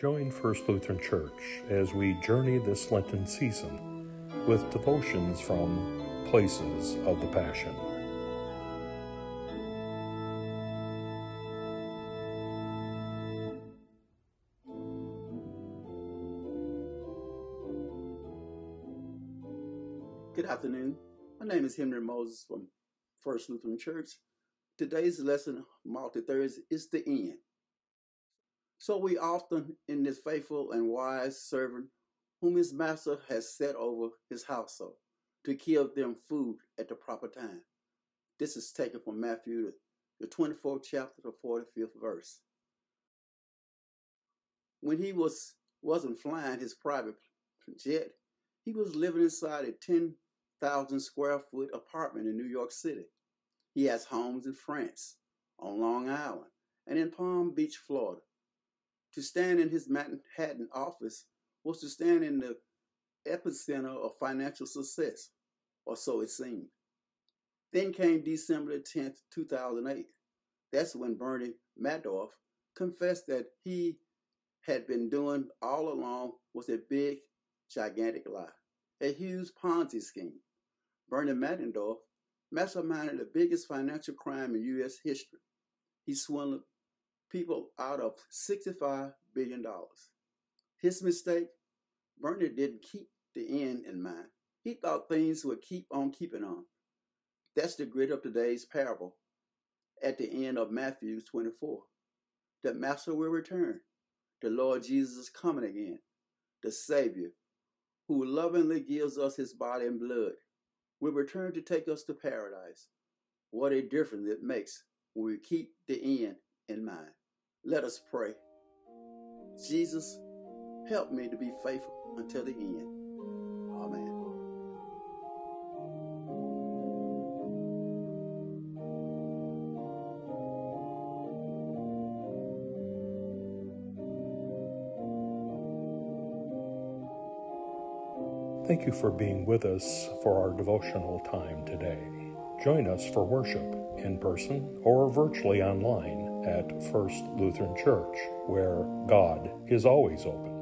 Join First Lutheran Church as we journey this Lenten season with devotions from Places of the Passion. Good afternoon. My name is Henry Moses from First Lutheran Church. Today's lesson, Maundy Thursday, is the end. So we often in this faithful and wise servant whom his master has set over his household to give them food at the proper time. This is taken from Matthew, the 24th chapter, the 45th verse. When he was, wasn't flying his private jet, he was living inside a 10,000 square foot apartment in New York City. He has homes in France, on Long Island, and in Palm Beach, Florida. To stand in his Manhattan office was to stand in the epicenter of financial success, or so it seemed. Then came December 10, 2008. That's when Bernie Madoff confessed that he had been doing all along was a big, gigantic lie, a huge Ponzi scheme. Bernie Madoff masterminded the biggest financial crime in U.S. history. He swindled people out of $65 billion. His mistake, Bernie didn't keep the end in mind. He thought things would keep on keeping on. That's the grit of today's parable at the end of Matthew 24. The Master will return. The Lord Jesus is coming again. The Savior, who lovingly gives us his body and blood, will return to take us to paradise. What a difference it makes when we keep the end in mind. Let us pray. Jesus, help me to be faithful until the end. Amen. Thank you for being with us for our devotional time today. Join us for worship in person or virtually online at First Lutheran Church, where God is always open.